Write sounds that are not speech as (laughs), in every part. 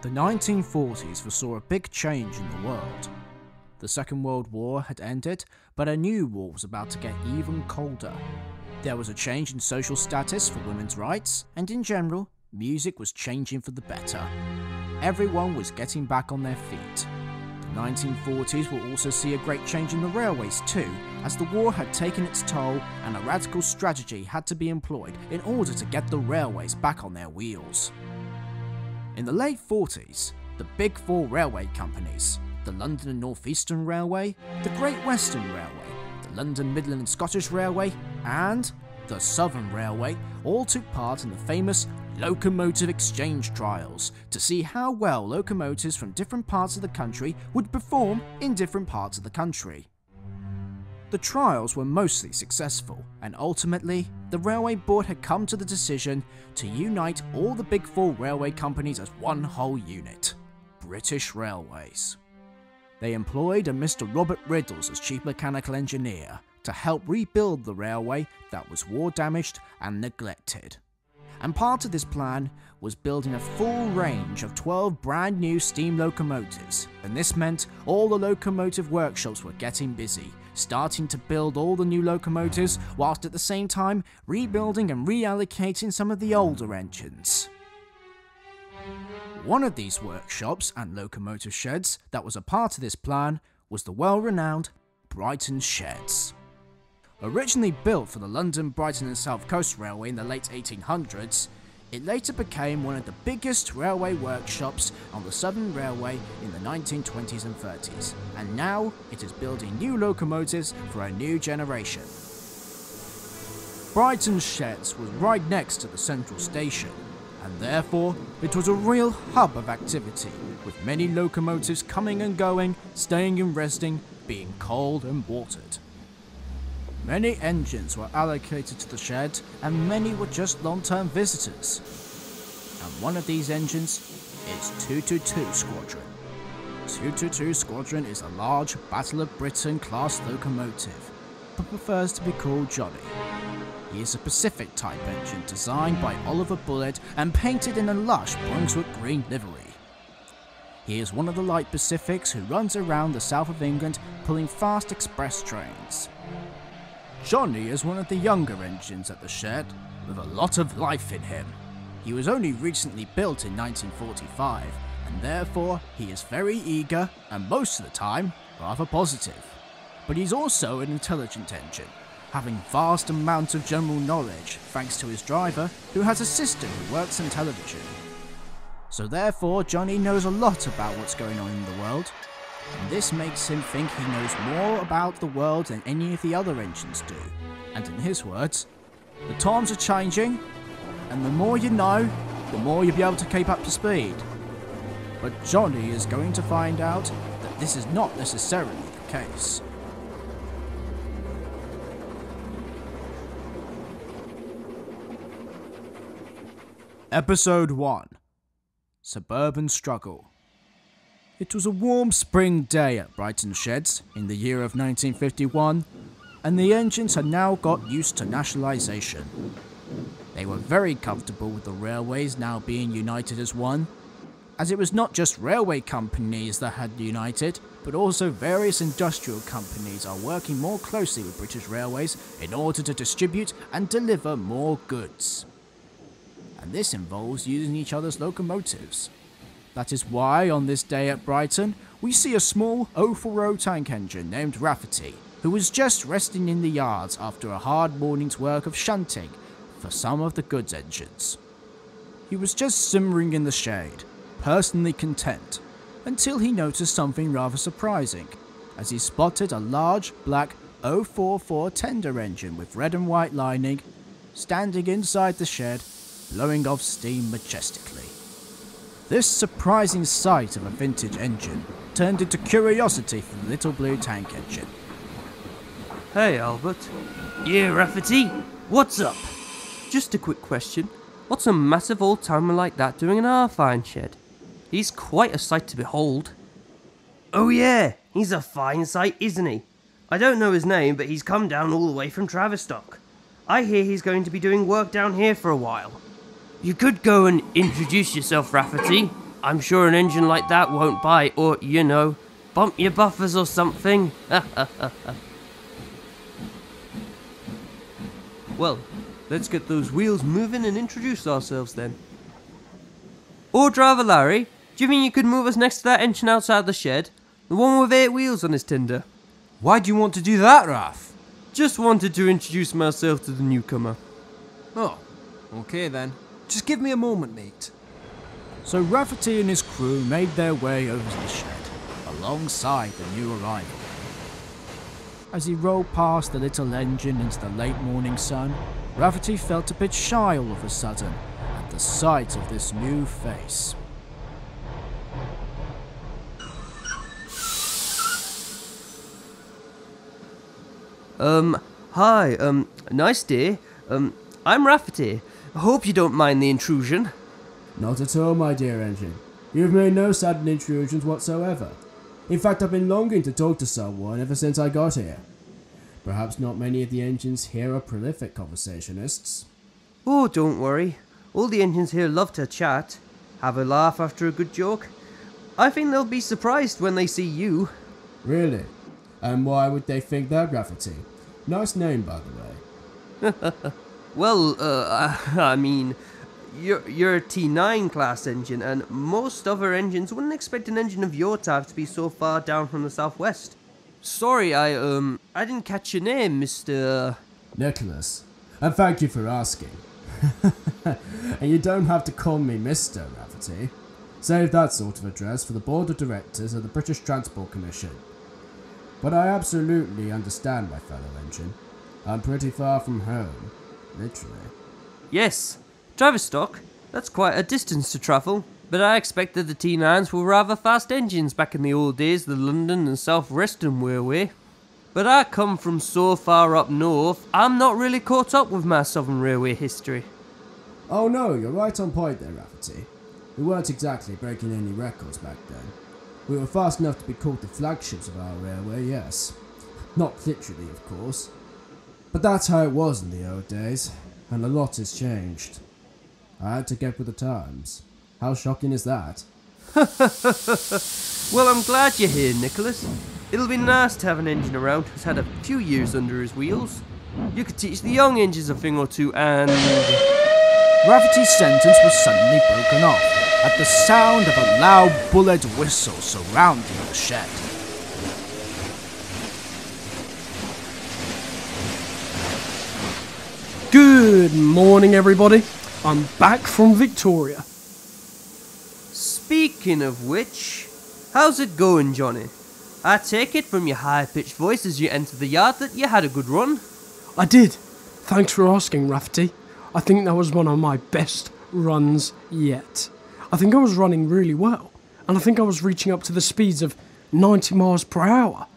The 1940s foresaw a big change in the world. The Second World War had ended, but a new war was about to get even colder. There was a change in social status for women's rights, and in general, music was changing for the better. Everyone was getting back on their feet. The 1940s will also see a great change in the railways too, as the war had taken its toll and a radical strategy had to be employed in order to get the railways back on their wheels. In the late 40s, the big four railway companies, the London and North Eastern Railway, the Great Western Railway, the London Midland and Scottish Railway, and the Southern Railway all took part in the famous locomotive exchange trials to see how well locomotives from different parts of the country would perform in different parts of the country. The trials were mostly successful, and ultimately, the Railway Board had come to the decision to unite all the big four railway companies as one whole unit British Railways. They employed a Mr. Robert Riddles as chief mechanical engineer to help rebuild the railway that was war damaged and neglected. And part of this plan was building a full range of 12 brand new steam locomotives, and this meant all the locomotive workshops were getting busy, starting to build all the new locomotives whilst at the same time rebuilding and reallocating some of the older engines. One of these workshops and locomotive sheds that was a part of this plan was the well renowned Brighton Sheds. Originally built for the London, Brighton and South Coast Railway in the late 1800s, it later became one of the biggest railway workshops on the Southern Railway in the 1920s and 30s, and now it is building new locomotives for a new generation. Brighton Sheds was right next to the central station, and therefore it was a real hub of activity, with many locomotives coming and going, staying and resting, being coaled and watered. Many engines were allocated to the shed, and many were just long term visitors. And one of these engines is 222 Squadron. 222 Squadron is a large Battle of Britain class locomotive, but prefers to be called Johnny. He is a Pacific type engine designed by Oliver Bulleid and painted in a lush Brunswick green livery. He is one of the light Pacifics who runs around the south of England pulling fast express trains. Johnny is one of the younger engines at the shed, with a lot of life in him. He was only recently built in 1945, and therefore he is very eager and most of the time rather positive. But he's also an intelligent engine, having vast amounts of general knowledge thanks to his driver, who has a sister who works in television. So therefore, Johnny knows a lot about what's going on in the world, and this makes him think he knows more about the world than any of the other engines do. And in his words, the times are changing, and the more you know, the more you'll be able to keep up to speed. But Johnny is going to find out that this is not necessarily the case. Episode 1 Suburban Struggle it was a warm spring day at Brighton Sheds in the year of 1951, and the engines had now got used to nationalisation. They were very comfortable with the railways now being united as one, as it was not just railway companies that had united, but also various industrial companies are working more closely with British Railways in order to distribute and deliver more goods. And this involves using each other's locomotives. That is why, on this day at Brighton, we see a small 040 tank engine named Rafferty, who was just resting in the yards after a hard morning's work of shunting for some of the goods engines. He was just simmering in the shade, personally content, until he noticed something rather surprising, as he spotted a large black 044 tender engine with red and white lining standing inside the shed, blowing off steam majestically. This surprising sight of a vintage engine turned into curiosity for the little blue tank engine. Hey, Albert. Yeah, Rafferty, what's up? Just a quick question. What's a massive old timer like that doing in our fine shed? He's quite a sight to behold. Oh, yeah, he's a fine sight, isn't he? I don't know his name, but he's come down all the way from Tavistock. I hear he's going to be doing work down here for a while. You could go and introduce yourself, Rafferty. I'm sure an engine like that won't bite or, you know, bump your buffers or something. (laughs) Well, let's get those wheels moving and introduce ourselves then. Or driver Larry, do you think you could move us next to that engine outside the shed? The one with eight wheels on his tender. Why do you want to do that, Raf? Just wanted to introduce myself to the newcomer. Oh, okay then. Just give me a moment, mate. So Rafferty and his crew made their way over to the shed, alongside the new arrival. As he rolled past the little engine into the late morning sun, Rafferty felt a bit shy all of a sudden at the sight of this new face. Um, hi, um, nice day. Um, I'm Rafferty. Hope you don't mind the intrusion. Not at all, my dear engine. You've made no sudden intrusions whatsoever. In fact, I've been longing to talk to someone ever since I got here. Perhaps not many of the engines here are prolific conversationists. Oh, don't worry. All the engines here love to chat, have a laugh after a good joke. I think they'll be surprised when they see you. Really? And why would they think that, Rafferty? Nice name, by the way. (laughs) Well, uh, (laughs) I mean, you're, you're a T9 class engine, and most other engines wouldn't expect an engine of your type to be so far down from the southwest. Sorry, I, um, I didn't catch your name, Mr. Nicholas. And thank you for asking. (laughs) and you don't have to call me Mr. Rafferty. Save that sort of address for the Board of Directors of the British Transport Commission. But I absolutely understand my fellow engine. I'm pretty far from home. Literally. Yes, Tavistock. That's quite a distance to travel. But I expect that the T9s were rather fast engines back in the old days the London and South Western Railway. But I come from so far up north, I'm not really caught up with my Southern Railway history. Oh no, you're right on point there, Rafferty. We weren't exactly breaking any records back then. We were fast enough to be called the flagships of our railway, yes. Not literally, of course. But that's how it was in the old days, and a lot has changed. I had to get with the times. How shocking is that? (laughs) Well, I'm glad you're here, Nicholas. It'll be nice to have an engine around who's had a few years under his wheels. You could teach the young engines a thing or two, and. Rafferty's sentence was suddenly broken off at the sound of a loud Bulleid whistle surrounding the shed. Good morning, everybody. I'm back from Victoria. Speaking of which, how's it going, Johnny? I take it from your high pitched voice as you enter the yard that you had a good run. I did. Thanks for asking, Rafty. I think that was one of my best runs yet. I think I was running really well, and I think I was reaching up to the speeds of 90 miles per hour.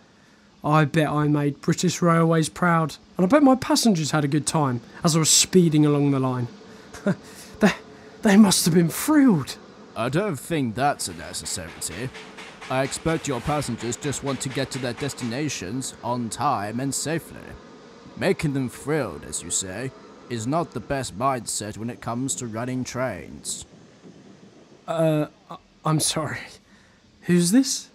I bet I made British Railways proud, and I bet my passengers had a good time as I was speeding along the line. (laughs) they, they must have been thrilled. I don't think that's a necessity. I expect your passengers just want to get to their destinations on time and safely. Making them thrilled, as you say, is not the best mindset when it comes to running trains. Uh, I'm sorry. Who's this?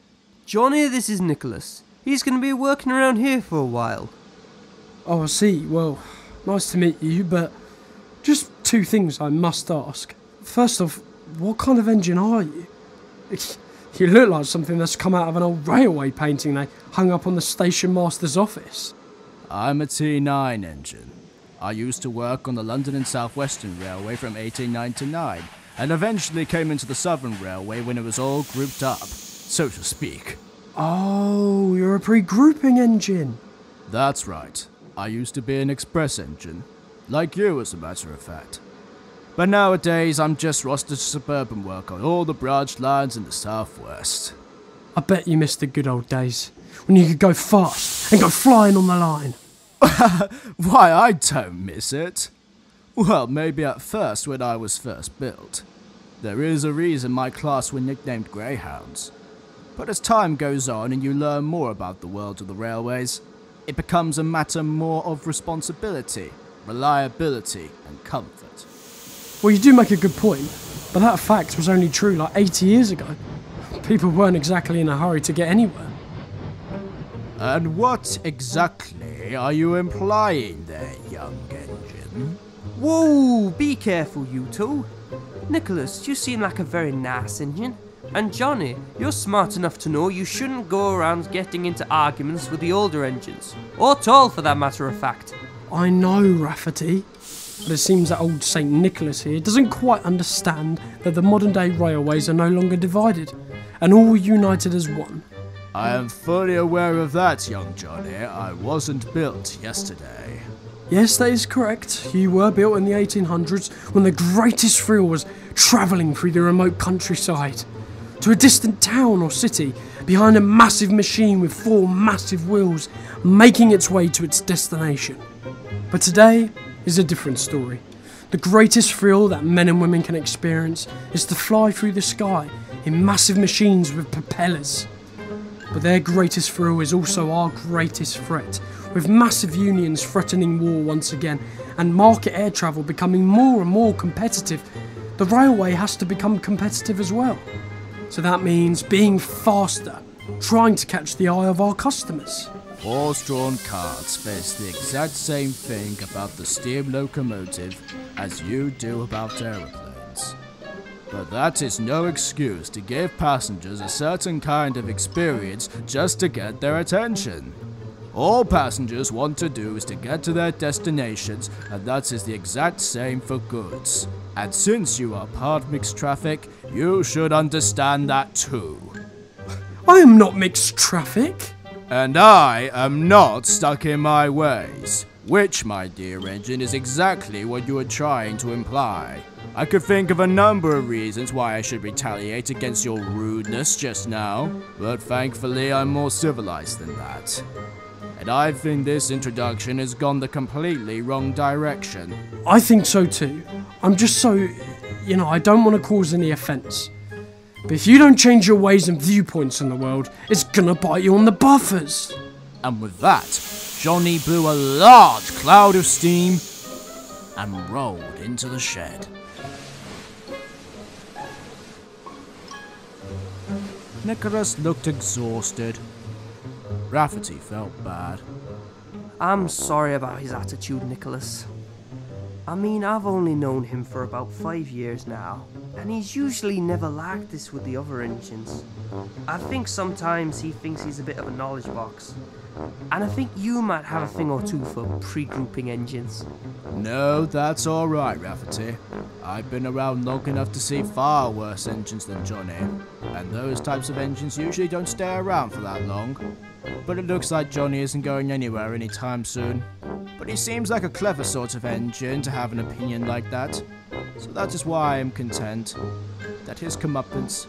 Johnny, this is Nicholas. He's going to be working around here for a while. Oh, I see. Well, nice to meet you, but just two things I must ask. First off, what kind of engine are you? You look like something that's come out of an old railway painting they hung up on the station master's office. I'm a T9 engine. I used to work on the London and South Western Railway from 1899, and eventually came into the Southern Railway when it was all grouped up, so to speak. Oh, you're a pre-grouping engine. That's right. I used to be an express engine. Like you, as a matter of fact. But nowadays, I'm just rostered to suburban work on all the branch lines in the southwest. I bet you missed the good old days when you could go fast and go flying on the line. (laughs) Why, I don't miss it. Well, maybe at first when I was first built. There is a reason my class were nicknamed Greyhounds. But as time goes on and you learn more about the world of the railways, it becomes a matter more of responsibility, reliability, and comfort. Well, you do make a good point, But that fact was only true like 80 years ago. People weren't exactly in a hurry to get anywhere. And what exactly are you implying there, young engine? Whoa, be careful, you two. Nicholas, you seem like a very nice engine. And Johnny, you're smart enough to know you shouldn't go around getting into arguments with the older engines. Or tall, for that matter of fact. I know, Rafferty. But it seems that old St. Nicholas here doesn't quite understand that the modern day railways are no longer divided, and all united as one. I am fully aware of that, young Johnny. I wasn't built yesterday. Yes, that is correct. You were built in the 1800s when the greatest thrill was travelling through the remote countryside to a distant town or city behind a massive machine with four massive wheels making its way to its destination. But today is a different story. The greatest thrill that men and women can experience is to fly through the sky in massive machines with propellers. But their greatest thrill is also our greatest threat, with massive unions threatening war once again and market air travel becoming more and more competitive. The railway has to become competitive as well. So that means being faster, trying to catch the eye of our customers. Horse-drawn carts face the exact same thing about the steam locomotive as you do about aeroplanes. But that is no excuse to give passengers a certain kind of experience just to get their attention. All passengers want to do is to get to their destinations, and that is the exact same for goods. And since you are part of mixed traffic, you should understand that too. (laughs) I am not mixed traffic. And I am not stuck in my ways. Which, my dear engine, is exactly what you are trying to imply. I could think of a number of reasons why I should retaliate against your rudeness just now, but thankfully I'm more civilized than that. And I think this introduction has gone the completely wrong direction. I think so too. I'm just so. You know, I don't want to cause any offence. But if you don't change your ways and viewpoints in the world, it's gonna bite you on the buffers. And with that, Johnny blew a large cloud of steam and rolled into the shed. Nicholas looked exhausted. Rafferty felt bad. I'm sorry about his attitude, Nicholas. I mean, I've only known him for about five years now, and he's usually never like this with the other engines. I think sometimes he thinks he's a bit of a knowledge box. And I think you might have a thing or two for pre-grouping engines. No, that's alright, Rafferty. I've been around long enough to see far worse engines than Johnny, and those types of engines usually don't stay around for that long. But it looks like Johnny isn't going anywhere anytime soon. But he seems like a clever sort of engine to have an opinion like that. So that is why I am content that his comeuppance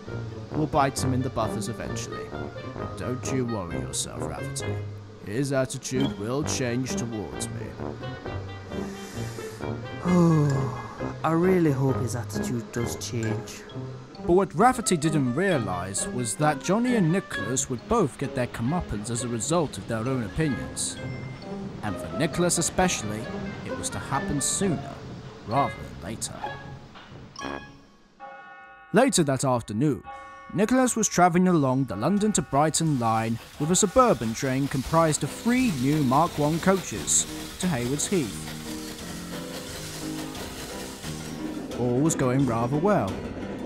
will bite him in the buffers eventually. Don't you worry yourself, Rafferty. His attitude will change towards me. Oh, I really hope his attitude does change. But what Rafferty didn't realise was that Johnny and Nicholas would both get their comeuppance as a result of their own opinions. And for Nicholas especially, it was to happen sooner rather than later. Later that afternoon, Nicholas was travelling along the London to Brighton line with a suburban train comprised of three new Mark I coaches to Haywards Heath. All was going rather well.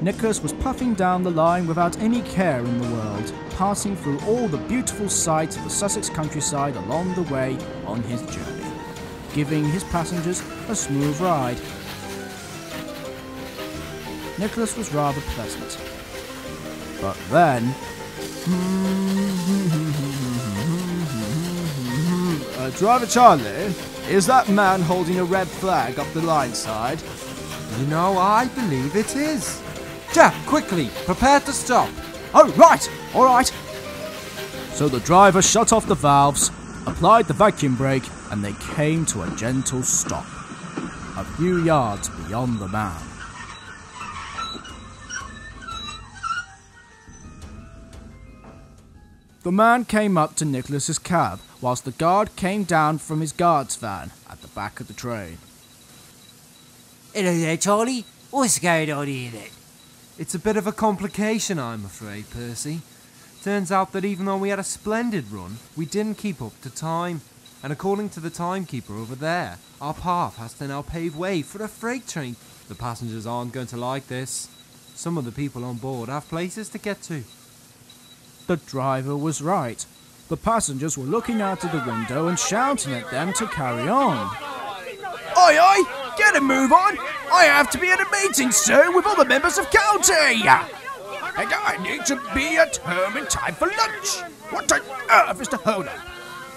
Nicholas was puffing down the line without any care in the world, passing through all the beautiful sights of the Sussex countryside along the way on his journey, giving his passengers a smooth ride. Nicholas was rather pleasant. But then. Uh, Driver Charlie, is that man holding a red flag up the line side? You know, I believe it is. Jack, quickly, prepare to stop. Oh, right! All right! So the driver shut off the valves, applied the vacuum brake, and they came to a gentle stop, a few yards beyond the man. The man came up to Nicholas's cab, whilst the guard came down from his guard's van at the back of the train. Hello there, Charlie. What's going on here then? It's a bit of a complication, I'm afraid, Percy. Turns out that even though we had a splendid run, we didn't keep up to time. And according to the timekeeper over there, our path has to now pave way for a freight train. The passengers aren't going to like this. Some of the people on board have places to get to. The driver was right. The passengers were looking out of the window and shouting at them to carry on. Oi, oi! Get a move on! I have to be at a meeting soon with all the members of county! And I need to be at home in time for lunch! What on earth is the hold up?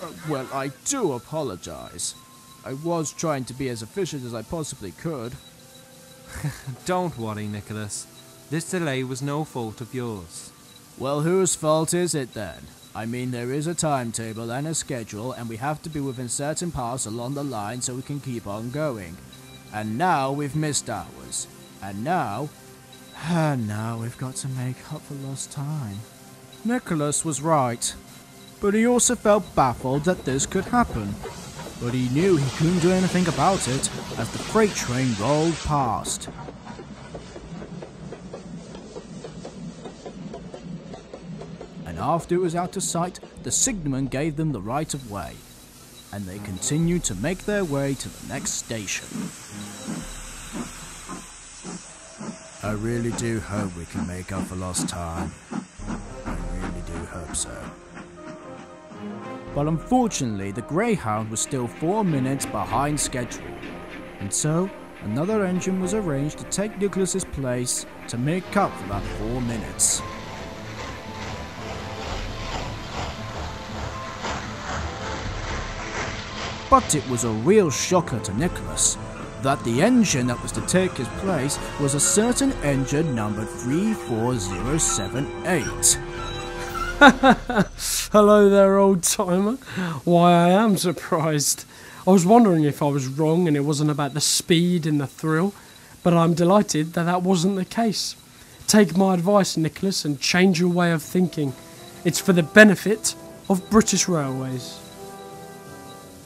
Uh, well, I do apologize. I was trying to be as efficient as I possibly could. (laughs) Don't worry, Nicholas. This delay was no fault of yours. Well, whose fault is it then? I mean, there is a timetable and a schedule, and we have to be within certain paths along the line so we can keep on going. And now we've missed ours. And now. And (sighs) now we've got to make up for lost time. Nicholas was right. But he also felt baffled that this could happen. But he knew he couldn't do anything about it as the freight train rolled past. And after it was out of sight, the signalman gave them the right of way, and they continued to make their way to the next station. I really do hope we can make up for lost time. I really do hope so. But unfortunately, the Greyhound was still four minutes behind schedule, and so another engine was arranged to take Nicholas's place to make up for that four minutes. But it was a real shocker to Nicholas that the engine that was to take his place was a certain engine number 34078. (laughs) Hello there, old timer. Why, I am surprised. I was wondering if I was wrong and it wasn't about the speed and the thrill, but I'm delighted that that wasn't the case. Take my advice, Nicholas, and change your way of thinking. It's for the benefit of British Railways.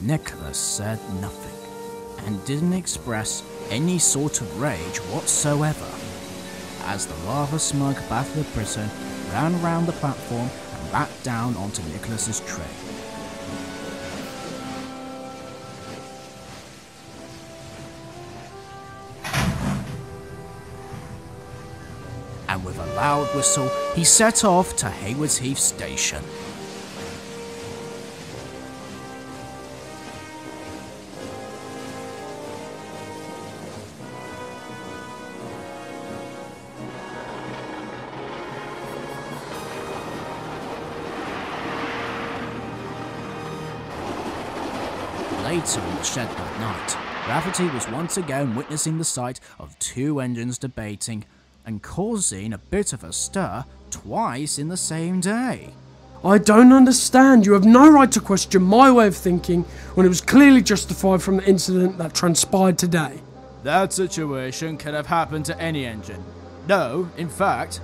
Nicholas said nothing and didn't express any sort of rage whatsoever as the rather smug Battle of Britain ran around the platform and back down onto Nicholas's train. And with a loud whistle, he set off to Haywards Heath Station. Later in the shed that night, Rafferty was once again witnessing the sight of two engines debating and causing a bit of a stir twice in the same day. I don't understand. You have no right to question my way of thinking when it was clearly justified from the incident that transpired today. That situation could have happened to any engine. No, in fact,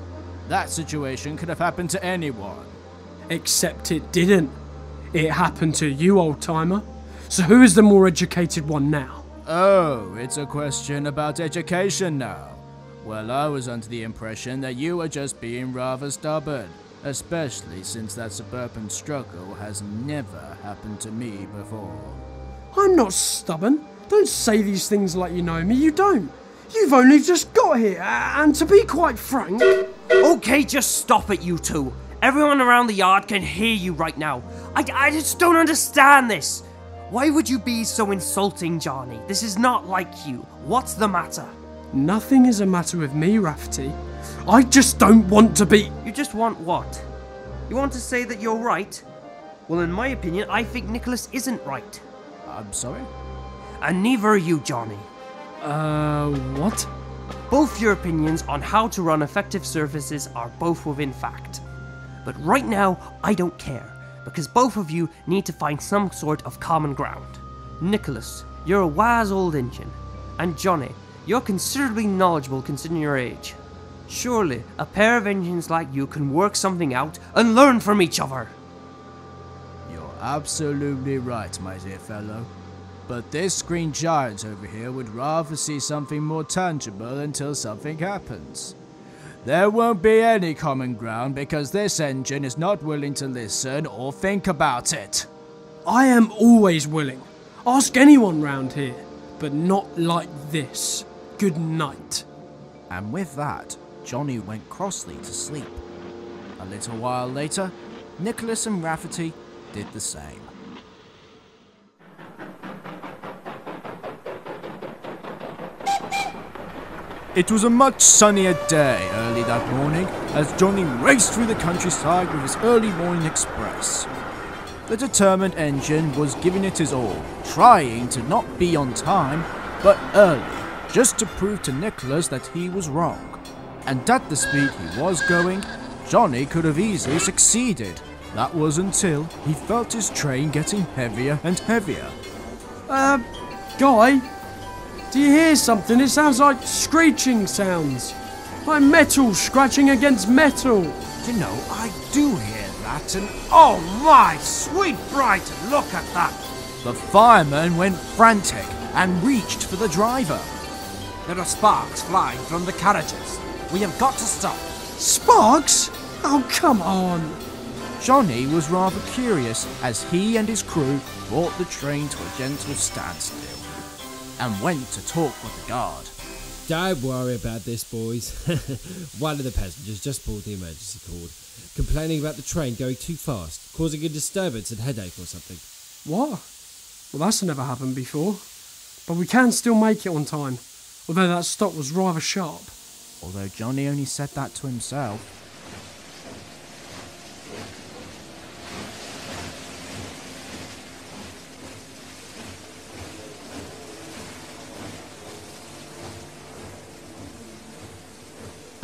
that situation could have happened to anyone. Except it didn't. It happened to you, old timer. So who is the more educated one now? Oh, it's a question about education now. Well, I was under the impression that you were just being rather stubborn, especially since that suburban struggle has never happened to me before. I'm not stubborn. Don't say these things like you know me. You don't. You've only just got here, and to be quite frank. Okay, just stop it, you two. Everyone around the yard can hear you right now. I, I just don't understand this. Why would you be so insulting, Johnny? This is not like you. What's the matter? Nothing is a matter with me, Rafferty. I just don't want to be. You just want what? You want to say that you're right? Well, in my opinion, I think Nicholas isn't right. I'm sorry? And neither are you, Johnny. Uh, what? Both your opinions on how to run effective services are both within fact. But right now, I don't care, because both of you need to find some sort of common ground. Nicholas, you're a wise old engine, and Johnny, you're considerably knowledgeable considering your age. Surely, a pair of engines like you can work something out and learn from each other. You're absolutely right, my dear fellow. But this green giant over here would rather see something more tangible until something happens. There won't be any common ground because this engine is not willing to listen or think about it. I am always willing. Ask anyone round here, but not like this. Good night. And with that, Johnny went crossly to sleep. A little while later, Nicholas and Rafferty did the same. It was a much sunnier day early that morning as Johnny raced through the countryside with his early morning express. The determined engine was giving it his all, trying to not be on time, but early, just to prove to Nicholas that he was wrong. And at the speed he was going, Johnny could have easily succeeded. That was until he felt his train getting heavier and heavier. Uh, Guy, do you hear something? It sounds like screeching sounds. Like metal scratching against metal. You know, I do hear that, and oh my, sweet Brighton, look at that! The fireman went frantic and reached for the driver. There are sparks flying from the carriages. We have got to stop. Sparks? Oh, come on. Johnny was rather curious as he and his crew brought the train to a gentle standstill and went to talk with the guard. Don't worry about this, boys. (laughs) One of the passengers just pulled the emergency cord, complaining about the train going too fast, causing a disturbance and headache or something. What? Well, that's never happened before. But we can still make it on time, although that stop was rather sharp. Although Johnny only said that to himself.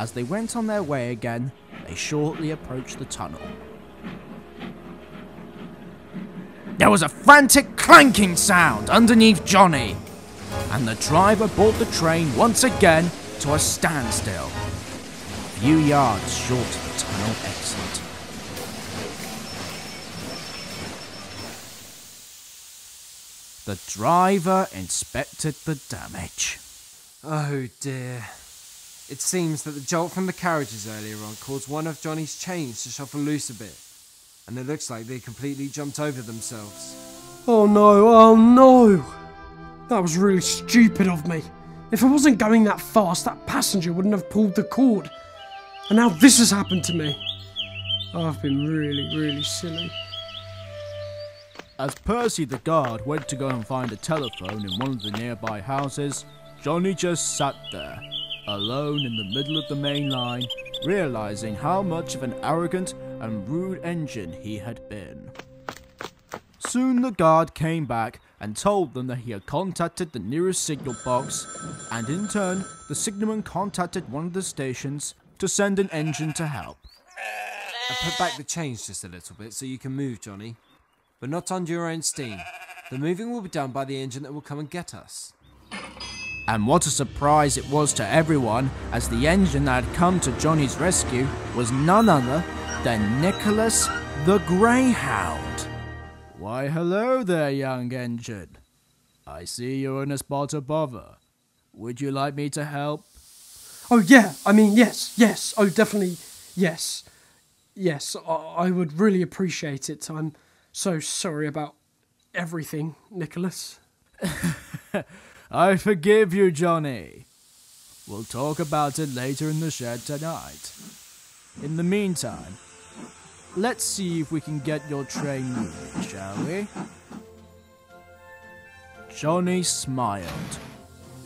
As they went on their way again, they shortly approached the tunnel. There was a frantic clanking sound underneath Johnny, and the driver brought the train once again to a standstill, a few yards short of the tunnel exit. The driver inspected the damage. Oh dear. It seems that the jolt from the carriages earlier on caused one of Johnny's chains to shuffle loose a bit, and it looks like they completely jumped over themselves. Oh no, oh no! That was really stupid of me. If I wasn't going that fast, that passenger wouldn't have pulled the cord. And now this has happened to me. Oh, I've been really, really silly. As Percy the guard went to go and find a telephone in one of the nearby houses, Johnny just sat there, alone in the middle of the main line, realizing how much of an arrogant and rude engine he had been. Soon the guard came back and told them that he had contacted the nearest signal box, and in turn, the signalman contacted one of the stations to send an engine to help. I put back the chains just a little bit so you can move, Johnny. But not under your own steam. The moving will be done by the engine that will come and get us. And what a surprise it was to everyone as the engine that had come to Johnny's rescue was none other than Nicholas the Greyhound. Why, hello there, young engine. I see you're in a spot of bother. Would you like me to help? Oh, yeah, I mean, yes, yes, oh, definitely, yes. Yes, I, I would really appreciate it. I'm so sorry about everything, Nicholas. (laughs) I forgive you, Johnny. We'll talk about it later in the shed tonight. In the meantime, let's see if we can get your train moving, shall we? Johnny smiled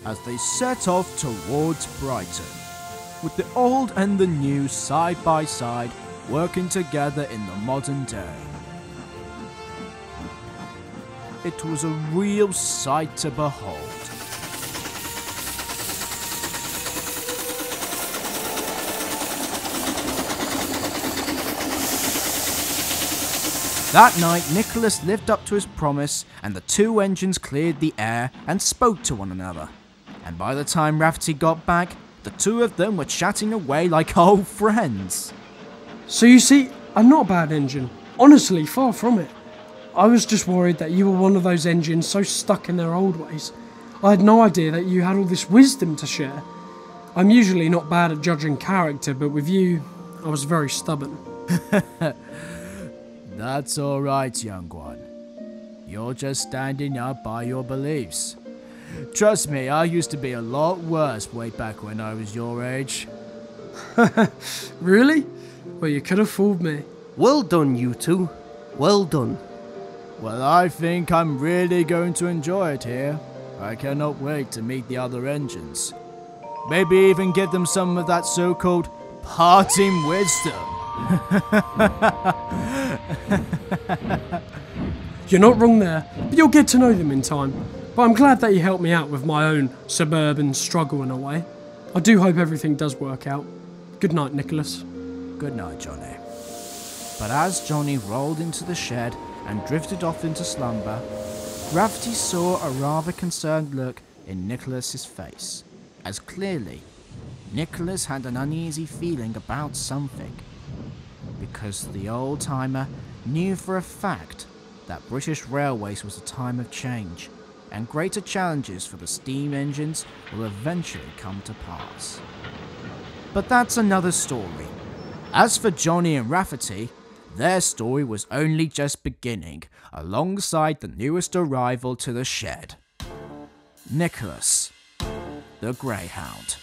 as they set off towards Brighton, with the old and the new side by side working together in the modern day. It was a real sight to behold. That night, Nicholas lived up to his promise, and the two engines cleared the air and spoke to one another. And by the time Rafferty got back, the two of them were chatting away like (laughs) old friends. So you see, I'm not a bad engine. Honestly, far from it. I was just worried that you were one of those engines so stuck in their old ways. I had no idea that you had all this wisdom to share. I'm usually not bad at judging character, but with you, I was very stubborn. (laughs) That's alright, young one. You're just standing up by your beliefs. Trust me, I used to be a lot worse way back when I was your age. (laughs) Really? Well, you could have fooled me. Well done, you two. Well done. Well, I think I'm really going to enjoy it here. I cannot wait to meet the other engines. Maybe even give them some of that so called parting wisdom. (laughs) You're not wrong there, but you'll get to know them in time. But I'm glad that you helped me out with my own suburban struggle in a way. I do hope everything does work out. Good night, Nicholas. Good night, Johnny. But as Johnny rolled into the shed and drifted off into slumber, Rafferty saw a rather concerned look in Nicholas's face, as clearly Nicholas had an uneasy feeling about something. Because the old timer knew for a fact that British Railways was a time of change, and greater challenges for the steam engines will eventually come to pass. But that's another story. As for Johnny and Rafferty, their story was only just beginning, alongside the newest arrival to the shed Nicholas, the Greyhound.